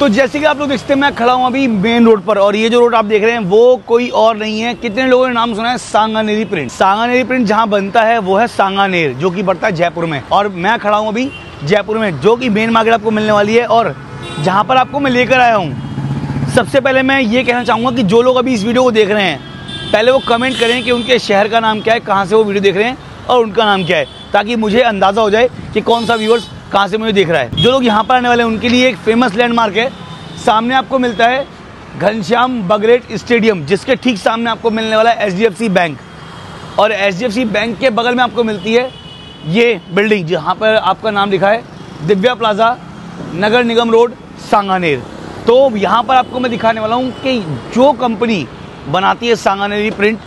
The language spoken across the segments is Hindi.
तो जैसे कि आप लोग देखते हैं, मैं खड़ा हूँ अभी मेन रोड पर और ये जो रोड आप देख रहे हैं, वो कोई और नहीं है। कितने लोगों ने नाम सुना है? सांगानेरी प्रिंट सांगानेरी प्रिंट जहाँ बनता है, वो है सांगानेर, जो कि पड़ता है जयपुर में। और मैं खड़ा हूँ अभी जयपुर में, जो कि मेन मार्केट आपको मिलने वाली है। और जहाँ पर आपको मैं लेकर आया हूँ, सबसे पहले मैं ये कहना चाहूँगा कि जो लोग अभी इस वीडियो को देख रहे हैं, पहले वो कमेंट करें कि उनके शहर का नाम क्या है, कहाँ से वो वीडियो देख रहे हैं और उनका नाम क्या है, ताकि मुझे अंदाज़ा हो जाए कि कौन सा व्यूअर्स कहाँ से मुझे देख रहा है। जो लोग यहाँ पर आने वाले हैं, उनके लिए एक फ़ेमस लैंडमार्क है। सामने आपको मिलता है घनश्याम बगरेट स्टेडियम, जिसके ठीक सामने आपको मिलने वाला है एच बैंक और एच बैंक के बगल में आपको मिलती है ये बिल्डिंग जहाँ पर आपका नाम लिखा है दिव्या प्लाजा नगर निगम रोड, सांगानेर। तो यहाँ पर आपको मैं दिखाने वाला हूँ कि जो कंपनी बनाती है सांगानेरी प्रिंट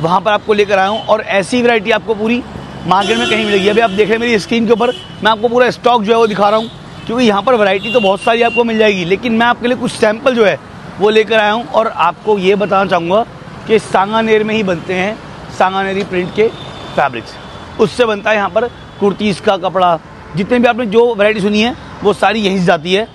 वहाँ पर आपको लेकर आया हूँ। और ऐसी वैरायटी आपको पूरी मार्केट में कहीं मिलेगी। अभी आप देख रहे हैं मेरी स्क्रीन के ऊपर, मैं आपको पूरा स्टॉक जो है वो दिखा रहा हूँ, क्योंकि यहाँ पर वैरायटी तो बहुत सारी आपको मिल जाएगी, लेकिन मैं आपके लिए कुछ सैंपल जो है वो लेकर आया हूँ, और आपको ये बताना चाहूँगा कि सांगानेर में ही बनते हैं सांगानेरी प्रिंट के फैब्रिक्स उससे बनता है यहाँ पर कुर्तीज़ का कपड़ा। जितने भी आपने जो वैरायटी सुनी है, वो सारी यहीं से जाती है।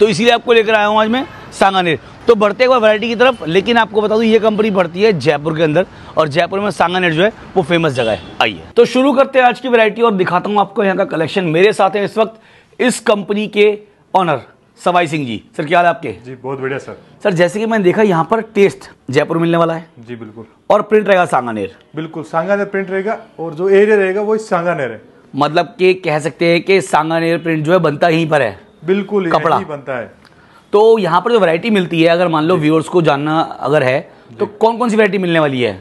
तो इसीलिए आपको लेकर आया हूँ आज मैं सांगानेर। तो बढ़ते बार वैरायटी की तरफ़, लेकिन आपको बता दूँ, ये कंपनी बढ़ती है जयपुर के अंदर। और जयपुर में सांगानेर जो है वो फ़ेमस जगह है। आइए। तो शुरू करते हैं आज की वैरायटी और दिखाता हूँ आपको यहाँ का कलेक्शन मेरे साथ है इस वक्त इस कंपनी के ऑनर सवाई सिंह जी। सर क्या हाल है आपके? जी बहुत बढ़िया सर सर जैसे कि मैंने देखा यहाँ पर टेस्ट जयपुर मिलने वाला है। जी बिल्कुल। और प्रिंट रहेगा सांगानेर। बिल्कुल सांगानेर प्रिंट रहेगा और जो एरिया रहेगा वो सांगानेर है। मतलब कि कह सकते हैं कि सांगानेर प्रिंट जो है बनता यहीं पर है। बिल्कुल कपड़ा। ही बनता है। तो यहाँ पर जो वैरायटी मिलती है अगर मान लो व्यूअर्स को जानना अगर है तो कौन कौन सी वैरायटी मिलने वाली है?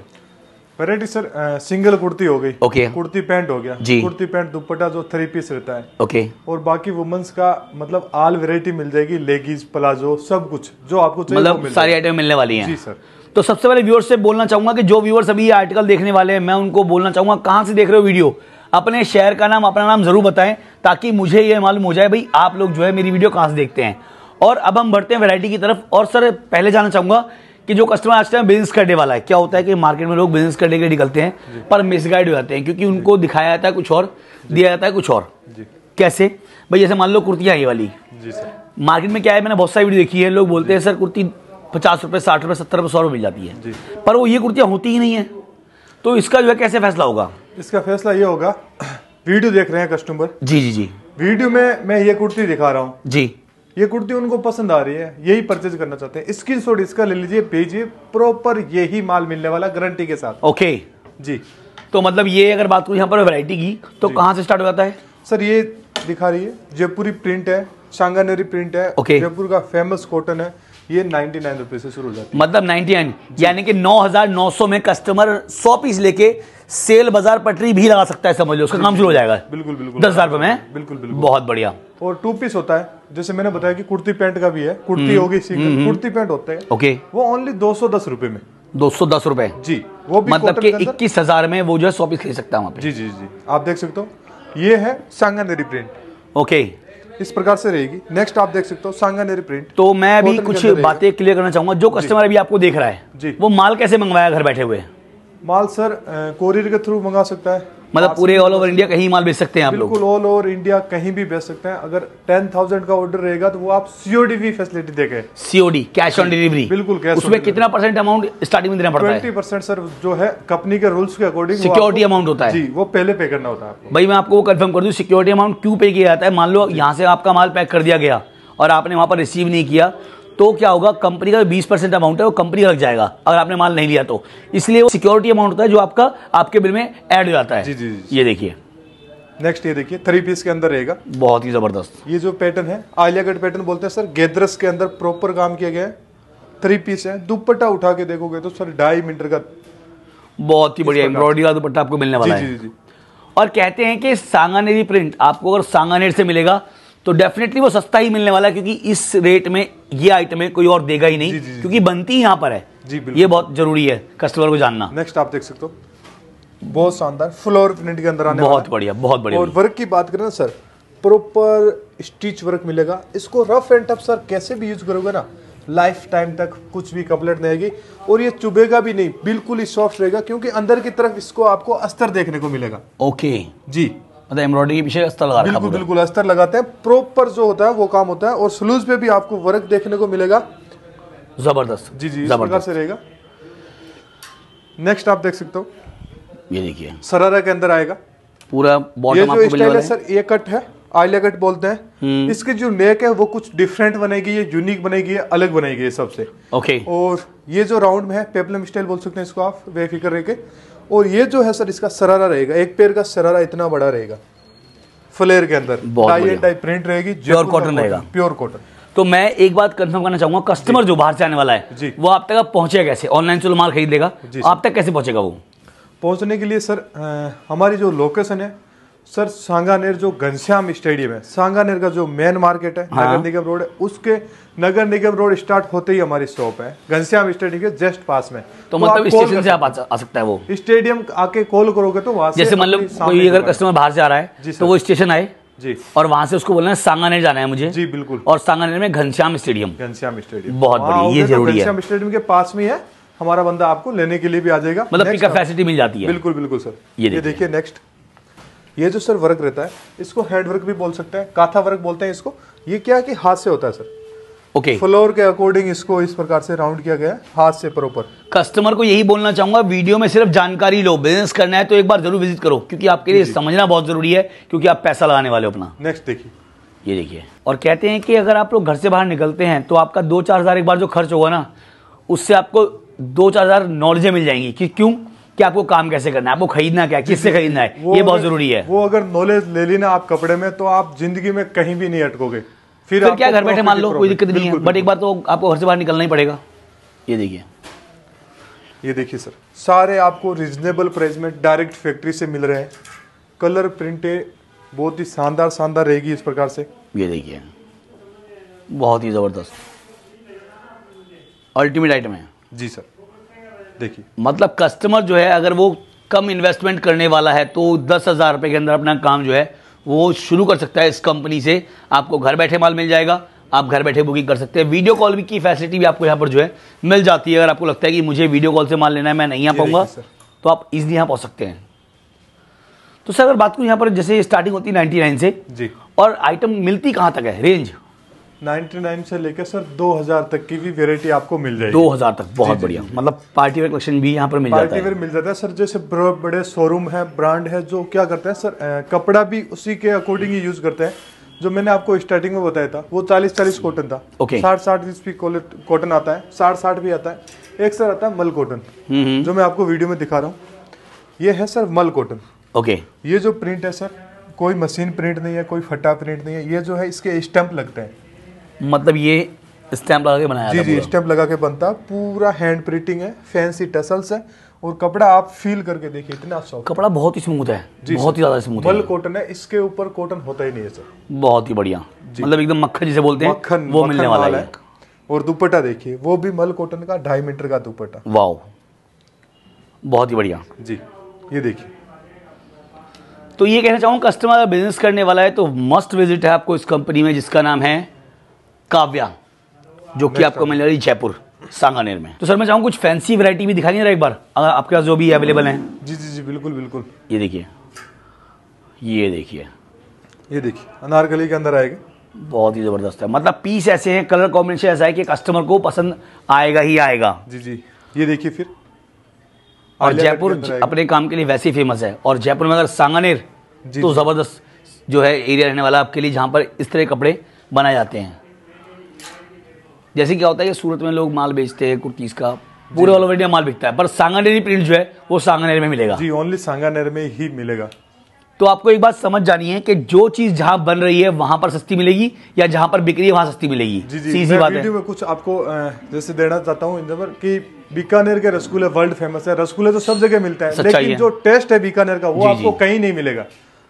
वैरायटी सर सिंगल कुर्ती हो गई ओके okay. कुर्ती पैंट हो गया जी। कुर्ती पैंट दुपट्टा जो थ्री पीस रहता है ओके okay. और बाकी वुमेन्स का मतलब आल वैरायटी मिल जाएगी लेगीज प्लाजो सब कुछ जो आपको चाहिए मतलब सारी आइटम मिलने वाली हैं जी सर तो सबसे पहले व्यूअर्स से बोलना चाहूँगा कि जो व्यूअर्स अभी ये आर्टिकल देखने वाले हैं मैं उनको बोलना चाहूँगा कहाँ से देख रहे हो वीडियो अपने शहर का नाम अपना नाम ज़रूर बताएँ ताकि मुझे ये मालूम हो जाए भाई आप लोग जो है मेरी वीडियो कहाँ से देखते हैं और अब हम बढ़ते हैं वैरायटी की तरफ़ और सर पहले जाना चाहूँगा कि जो कस्टमर आज टाइम बिज़नेस करने वाला है। क्या होता है कि मार्केट में लोग बिज़नेस करने के लिए निकलते हैं पर मिसगाइड हो जाते हैं क्योंकि उनको दिखाया जाता है कुछ और दिया जाता है कुछ और। कैसे? भाई जैसे मान लो कुर्तियाँ ये वाली। जी सर। मार्केट में क्या है मैंने बहुत सारी वीडियो देखी है लोग बोलते हैं सर कुर्ती पचास रुपये साठ रुपये सत्तर रुपये सौ रुपये मिल जाती है। पर वो ये कुर्तियाँ होती ही नहीं है। तो इसका जो है कैसे फैसला होगा? इसका फैसला ये होगा वीडियो देख रहे हैं कस्टमर जी जी जी। वीडियो में मैं ये कुर्ती दिखा रहा हूँ। जी। ये कुर्ती उनको पसंद आ रही है यही परचेज करना चाहते हैं। स्क्रीन शॉट इसका ले लीजिए भेजिए प्रॉपर यही माल मिलने वाला गारंटी के साथ। ओके जी। तो मतलब ये अगर बात करूँ यहाँ पर वैरायटी की तो कहाँ से स्टार्ट हो जाता है? सर ये दिखा रही है जयपुरी प्रिंट है शांगानेरी प्रिंट है Okay. जयपुर का फ़ेमस कॉटन है ये 99 नाइन रुपए से शुरू हो जाती मतलब 99 यानी कि 9900 में कस्टमर 100 पीस लेके सेल बाज़ार पटरी भी लगा सकता है समझ लो उसका काम शुरू हो जाएगा। बिल्कुल बिल्कुल दस हज़ार रुपये में? बिल्कुल बिल्कुल बहुत बढ़िया। और टू पीस होता है जैसे मैंने बताया कि कुर्ती पैंट का भी है कुर्ती होगी कुर्ती पैंट होते हैं। ओके। वो ओनली दो सौ दस रुपए में। दो सौ दस रुपए? जी वो भी मतलब कि इक्कीस हज़ार में वो जो है सौ पीस खरीद सकता है वहाँ पे। जी जी जी। आप देख सकते हो ये है सांगानेरी प्रिंट ओके। इस प्रकार से रहेगी। नेक्स्ट आप देख सकते हो सांगानेरी प्रिंट तो मैं अभी कुछ बातें क्लियर करना चाहूँगा। जो कस्टमर अभी आपको देख रहा है जी। वो माल कैसे मंगवाया घर बैठे हुए? माल सर कोरियर के थ्रू मंगा सकता है। मतलब पूरे ऑल ओवर इंडिया कहीं माल बेच सकते हैं आप लोग? बिल्कुल ऑल ओवर इंडिया कहीं भी बेच सकते हैं। अगर टेन थाउज़ेंड का ऑर्डर रहेगा तो वो आप सीओडी भी फैसिलिटी देंगे सीओडी कैश ऑन डिलीवरी बिल्कुल on उसमें कितना परसेंट अमाउंट स्टार्टिंग में देना पड़ता है? परसेंट सर जो है कंपनी के रूल्स के अकॉर्डिंग Security amount होता है। जी वो पहले पे करना होता है आपको। भाई मैं आपको वो कंफर्म कर दूँ सिक्योरिटी अमाउंट क्यों पे किया जाता है? मान लो यहाँ से आपका माल पैक कर दिया गया और आपने वहाँ पर रिसीव नहीं किया तो क्या होगा? कंपनी का बीस परसेंट अमाउंट है वो कंपनी का लग जाएगा अगर आपने माल नहीं लिया तो। इसलिए वो सिक्योरिटी अमाउंट होता है जो आपका आपके बिल में ऐड हो जाता है। जी, जी, जी। ये देखिए। नेक्स्ट ये देखिए थ्री पीस के अंदर रहेगा। बहुत ही ज़बरदस्त। ये जो पैटर्न है आलिया कट पैटर्न बोलते हैं सर गेद्रस के अंदर प्रॉपर काम किया गया है। थ्री पीस है दुपट्टा उठा के देखोगे तो सर ढाई मीटर का बहुत ही बढ़िया एम्ब्रॉयडरी का दुपट्टा आपको मिलने जी वाला जी है। जी और कहते हैं कि सांगानेरी प्रिंट आपको अगर सांगानेर से मिलेगा तो डेफिनेटली वो सस्ता ही मिलने वाला है क्योंकि इस रेट में ये आइटमें कोई और देगा ही नहीं जी, जी, जी। क्योंकि बनती ही यहाँ पर है। जी, बिल्कुल। ये बहुत ज़रूरी है कस्टमर को जानना। नेक्स्ट आप देख सकते हो। बहुत शानदार फ्लोर प्रिंट के अंदर आने बहुत बढ़िया बहुत बढ़िया। और वर्क की बात करें ना सर प्रॉपर स्टिच वर्क मिलेगा। इसको रफ एंड टफ सर कैसे भी यूज़ करोगे ना लाइफ टाइम तक कुछ भी कपलेट नहीं आएगी। और ये चुभेगा भी नहीं बिल्कुल ही सॉफ्ट रहेगा क्योंकि अंदर की तरफ़ इसको आपको अस्तर देखने को मिलेगा। ओके जी। मतलब एम्ब्रॉयडरी के पीछे अस्तर लगा बिल्कुल बिल्कुल अस्तर लगाते हैं। प्रॉपर जो होता है वो काम होता है और स्लूज पे भी आपको वर्क देखने को मिलेगा। ज़बरदस्त जी जी ज़बरदस्त। से रहेगा। नेक्स्ट आप देख सकते हो। ये देखिए। सरारा के अंदर आएगा। पूरा ये बॉटम जो स्टाइल है सर ये कट है आइलिया कट बोलते हैं। इसकी जो नेक है वो कुछ डिफरेंट बनेगी ये यूनिक बनेगी ये अलग बनेगी ये सबसे। ओके और ये जो राउंड में है पेपलम स्टाइल बोल सकते हैं इसको आप बेफिक्र रह के। और ये जो है सर इसका सरारा रहेगा। एक पेयर का सरारा इतना बड़ा रहेगा फ्लेयर के अंदर। टाई एंड प्रिंट रहेगी प्योर कॉटन रहेगा। प्योर कॉटन तो मैं एक बात कंफर्म करना चाहूँगा कस्टमर जो। बाहर से आने वाला है वो आप तक पहुंचेगा कैसे? ऑनलाइन चलो माल खरीदेगा आप तक कैसे पहुंचेगा वो? पहुँचने के लिए सर हमारी जो लोकेशन है सर सांगानेर जो घनश्याम स्टेडियम है सांगानेर का जो मेन मार्केट है हाँ। नगर निगम रोड है उसके नगर निगम रोड स्टार्ट होते ही हमारी शॉप है घनश्याम स्टेडियम के जस्ट पास में। तो आप मतलब स्टेशन से आप आ, आ सकता है वो। स्टेडियम आके कॉल करोगे तो वहाँ जैसे अपनी कोई अगर कस्टमर बाहर से आ रहा है तो वो स्टेशन आए जी। और वहाँ से उसको बोलना है सांगानेर जाना है मुझे। जी बिल्कुल। और सांगानेर में घनश्याम स्टेडियम। घनश्याम स्टेडियम। बहुत बढ़िया, ये तो ज़रूरी है। घनश्याम स्टेडियम के पास में है हमारा बंदा आपको लेने के लिए भी आ जाएगा। मतलब पिकअप फैसिलिटी मिल जाती है। बिल्कुल बिल्कुल सर। ये। देखिए। नेक्स्ट ये जो सर वर्क रहता है इसको हैंड वर्क भी बोल सकते हैं काथा वर्क बोलते हैं इसको। ये क्या है कि हाथ से होता है सर? Okay okay. फ्लोर के अकॉर्डिंग इसको इस प्रकार से राउंड किया गया है हाथ से प्रॉपर कस्टमर को यही बोलना चाहूँगा वीडियो में सिर्फ़ जानकारी लो बिज़नेस करना है तो एक बार ज़रूर विज़िट करो क्योंकि आपके लिए समझना बहुत ज़रूरी है क्योंकि आप पैसा लगाने वाले हो अपना। नेक्स्ट देखिए। ये देखिए। और कहते हैं कि अगर आप लोग घर से बाहर निकलते हैं तो आपका दो चार हज़ार एक बार जो खर्च होगा ना उससे आपको दो चार हज़ार नॉलेजें मिल जाएँगी कि क्यों? कि आपको काम कैसे करना है आपको खरीदना क्या किससे खरीदना है ये बहुत ज़रूरी है। वो अगर नॉलेज ले ली ना आप कपड़े में तो आप ज़िंदगी में कहीं भी नहीं अटकोगे। फिर आपको क्या घर बैठे मान लो कोई दिक्कत नहीं है बट एक बार तो आपको घर से बाहर निकलना ही पड़ेगा। ये देखिए। ये देखिए सर सारे आपको रिजनेबल प्राइस में डायरेक्ट फैक्ट्री से मिल रहे हैं। कलर प्रिंटे बहुत ही शानदार शानदार रहेगी इस प्रकार से। ये देखिए। बहुत ही ज़बरदस्त। अल्टीमेट आइटम है। जी सर। देखिए। मतलब कस्टमर जो है अगर वो कम इन्वेस्टमेंट करने वाला है तो दस हज़ार रुपये के अंदर अपना काम जो है वो शुरू कर सकता है इस कंपनी से। आपको घर बैठे माल मिल जाएगा आप घर बैठे बुकिंग कर सकते हैं। वीडियो कॉल भी की फैसिलिटी भी आपको यहाँ पर जो है मिल जाती है। अगर आपको लगता है कि मुझे वीडियो कॉल से माल लेना है मैं नहीं आ पाऊँगा तो आप इजीली यहाँ पहुँच सकते हैं। तो सर अगर बात करूँ यहाँ पर जैसे स्टार्टिंग होती है नाइन्टी नाइन से जी। और आइटम मिलती कहाँ तक है? रेंज 99 से लेकर सर 2000 तक की भी वेरायटी आपको मिल जाएगी। दो हज़ार तक बहुत बढ़िया। मतलब पार्टी वेयर कलेक्शन भी यहाँ पर मिल जाता पार्टी है। वेयर मिल जाता है। सर जैसे बड़े शोरूम है ब्रांड है जो क्या करते हैं सर कपड़ा भी उसी के अकॉर्डिंग ही यूज़ करते हैं। जो मैंने आपको स्टार्टिंग में बताया था वो 40 40 कॉटन था। Okay. साठ साठ भी कॉटन आता है साठ साठ भी आता है। एक सर आता है मल कॉटन हम्म जो मैं आपको वीडियो में दिखा रहा हूँ। ये है सर मल कॉटन ओके। ये जो प्रिंट है सर कोई मशीन प्रिंट नहीं है कोई फटा प्रिंट नहीं है ये जो है इसके स्टम्प लगते हैं। मतलब ये स्टैम्प लगा के बनाया जी जी। स्टैंप लगा के बनता। है पूरा हैंड प्रिंटिंग है फैंसी टसल्स है और कपड़ा आप फील करके देखिए इतना सॉफ्ट कपड़ा बहुत ही स्मूथ है बहुत ही ज़्यादा स्मूथ है। कॉटन है इसके ऊपर कॉटन होता ही नहीं है सर बहुत ही बढ़िया। मतलब एकदम मक्खन जिसे बोलते हैं मक्खन वो मिलने वाला है। और दुपट्टा देखिए वो भी मल कॉटन का ढाई मीटर का दुपट्टा। वाओ। बहुत ही बढ़िया। जी ये देखिए। तो ये कहना चाहूँगा कस्टमर बिज़नेस करने वाला है तो मस्ट विज़िट है आपको इस कंपनी में जिसका नाम है काव्या जो कि आपको मिल रही है जयपुर सांगानेर में। तो सर मैं चाहूँ कुछ फैंसी वैरायटी भी दिखाइए ना एक बार अगर आपके पास जो भी अवेलेबल है। जी जी जी बिल्कुल बिल्कुल। ये देखिए ये देखिए। ये देखिए अनारकली के अंदर आएगा। बहुत ही ज़बरदस्त है। मतलब पीस ऐसे हैं कलर कॉम्बिनेशन ऐसा है कि कस्टमर को पसंद आएगा ही आएगा। जी जी ये देखिए फिर। और जयपुर अपने काम के लिए वैसे ही फ़ेमस है। और जयपुर में अगर सांगानेर तो ज़बरदस्त जो है एरिया रहने वाला आपके लिए जहाँ पर इस तरह कपड़े बनाए जाते हैं। जैसे क्या होता है कि सूरत में लोग माल बेचते हैं कुर्तीज़ का पूरे ऑल ओवर इंडिया माल बिकता है पर सांगानेरी प्रिंट जो है वो सांगानेर में मिलेगा। जी ओनली सांगानेर में ही मिलेगा। तो आपको एक बात समझ जानी है कि जो चीज़ जहाँ बन रही है वहाँ पर सस्ती मिलेगी या जहाँ पर बिक रही है वहाँ सस्ती मिलेगी? जी जी सीधी बात है। में कुछ आपको जैसे देना चाहता हूँ कि बीकानेर के रसगुल्ले वर्ल्ड फ़ेमस है। रसगुल्ले तो सब जगह मिलता है लेकिन है। जो टेस्ट है बीकानेर का वो आपको कहीं नहीं मिलेगा।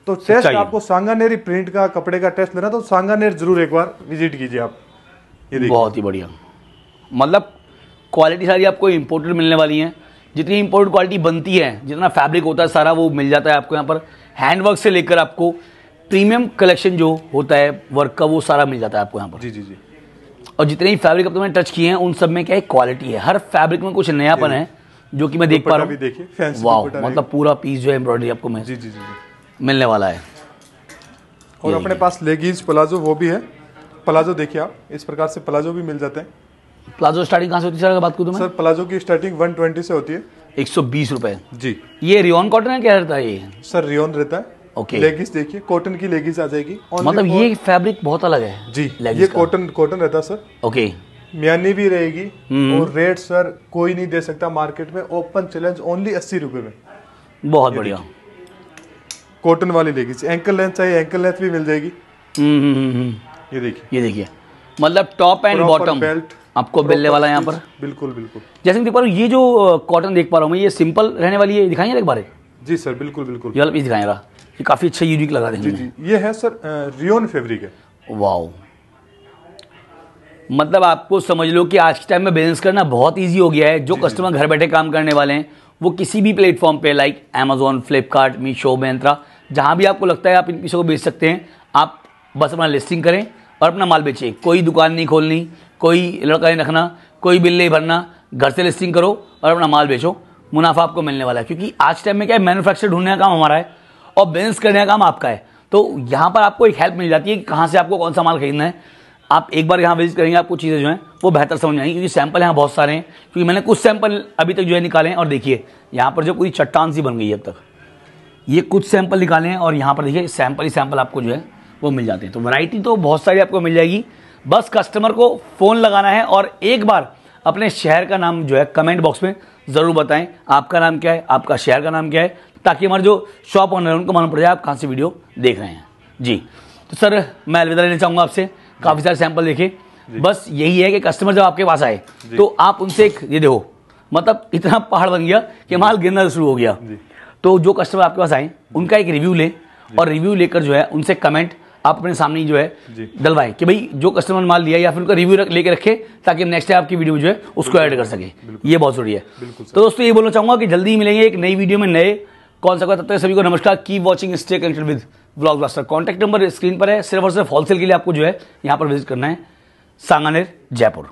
तो टेस्ट आपको सांगानेरी प्रिंट का कपड़े का टेस्ट लेना तो सांगानेर ज़रूर एक बार विज़िट कीजिए आप। ये बहुत ही बढ़िया। मतलब क्वालिटी सारी आपको इम्पोर्टेड मिलने वाली है। जितनी इम्पोर्टेड क्वालिटी बनती है जितना फैब्रिक होता है सारा वो मिल जाता है आपको यहाँ पर। हैंडवर्क से लेकर आपको प्रीमियम कलेक्शन जो होता है वर्क का वो सारा मिल जाता है आपको यहाँ पर। जी जी जी। और जितने भी फैब्रिक अब तो मैंने टच किए हैं उन सब में क्या है क्वालिटी है। हर फैब्रिक में कुछ नयापन है जो कि मैं देख पा रहा हूँ। वाह मतलब पूरा पीस जो है एम्ब्रॉयडरी आपको जी जी जी जी। मिलने वाला है। और अपने पास लेगीज प्लाजो वो भी है। प्लाजो देखिए आप इस प्रकार से प्लाजो भी मिल जाते हैं। प्लाजो स्टार्टिंग कहाँ से होती है सर अगर बात करूँ सर प्लाजो की स्टार्टिंग 120 से होती है। एक सौ बीस रुपए। जी। ये रियोन कॉटन है क्या रहता है ये? सर रियोन रहता है। Okay. लेगीज देखिए कॉटन की लेगीज आ जाएगी। मतलब ये फैब्रिक बहुत अलग है जी ये कॉटन कॉटन रहता है सर। ओके म्यानी भी रहेगी हम्म। और रेट सर कोई नहीं दे सकता मार्केट में। ओपन चैलेंज ओनली अस्सी रुपए में। बहुत बढ़िया। कॉटन वाली लेगीज एंकल लेंथ चाहिए एंकल लेंथ भी मिल जाएगी। ये देखिए। ये देखिए। मतलब टॉप एंड बॉटम belt, आपको मिलने वाला है यहाँ पर। बिल्कुल बिल्कुल। जैसे देख पा रहा हूँ ये जो कॉटन देख पा रहा हूँ मैं ये सिंपल रहने वाली है दिखाएँगे एक बार? जी सर बिल्कुल बिल्कुल। ये वाला दिखाएँ ये काफ़ी अच्छा यूनिक लगा देखने जी ये है सर रियोन फैब्रिक है। वाओ मतलब आपको समझ लो कि आज के टाइम में बिज़नेस करना बहुत इजी हो गया है। जो कस्टमर घर बैठे काम करने वाले हैं वो किसी भी प्लेटफॉर्म पे लाइक अमेजोन फ्लिपकार्ट मीशो मैंत्रा जहाँ भी आपको लगता है आप इन पीसों को बेच सकते हैं आप बस अपना लिस्टिंग करें। और अपना माल बेचें। कोई दुकान नहीं खोलनी, कोई लड़का नहीं रखना, कोई बिल नहीं भरना, घर से लिस्टिंग करो और अपना माल बेचो। मुनाफा आपको मिलने वाला है, क्योंकि आज टाइम में क्या है मैन्युफैक्चर ढूँढने का काम हमारा है और बिज़नेस करने का काम आपका है। तो यहाँ पर आपको एक हेल्प मिल जाती है कि कहाँ से आपको कौन सा माल खरीदना है। आप एक बार यहाँ विज़िट करेंगे, आपको चीज़ें जो हैं, वो बेहतर समझ आएँगी, क्योंकि सैंपल यहाँ बहुत सारे हैं, क्योंकि मैंने कुछ सैंपल अभी तक जो है निकाले हैं और देखिए, यहाँ पर जो पूरी चट्टान सी बन गई है अब तक। ये कुछ सैंपल निकाले हैं और यहाँ पर देखिए सैंपल ही सैंपल आपको जो है वो मिल जाते हैं। तो वैरायटी तो बहुत सारी आपको मिल जाएगी। बस कस्टमर को फ़ोन लगाना है और एक बार अपने शहर का नाम जो है कमेंट बॉक्स में ज़रूर बताएँ। आपका नाम क्या है? आपका शहर का नाम क्या है? ताकि हमारे जो शॉप ऑनर है उनको मालूम पड़ जाए आप कहाँ से वीडियो देख रहे हैं। जी। तो सर मैं अलविदा लेना चाहूँगा आपसे। काफ़ी सारे सैंपल देखे। बस यही है कि कस्टमर जब आपके पास आए तो आप उनसे एक ये देखो मतलब इतना पहाड़ बन गया कि माल गिरना शुरू हो गया। तो जो कस्टमर आपके पास आए उनका एक रिव्यू लें और रिव्यू लेकर जो है उनसे कमेंट आप अपने सामने जो है डलवाएँ कि भाई जो कस्टमर माल लिया या फिर उनका रिव्यू रख लेके रखे ताकि नेक्स्ट टाइम आपकी वीडियो जो है उसको ऐड कर सके। ये बहुत ज़रूरी है। तो दोस्तों ये बोलना चाहूँगा कि जल्दी ही मिलेंगे एक नई वीडियो में नए कौन सा तब तक सभी को नमस्कार। Keep watching stay connected with Blog Blaster contact number screen पर है। सिर्फ़ और सिर्फ़ होलसेल के लिए आपको जो है यहाँ पर विज़िट करना है। सांगानेर जयपुर।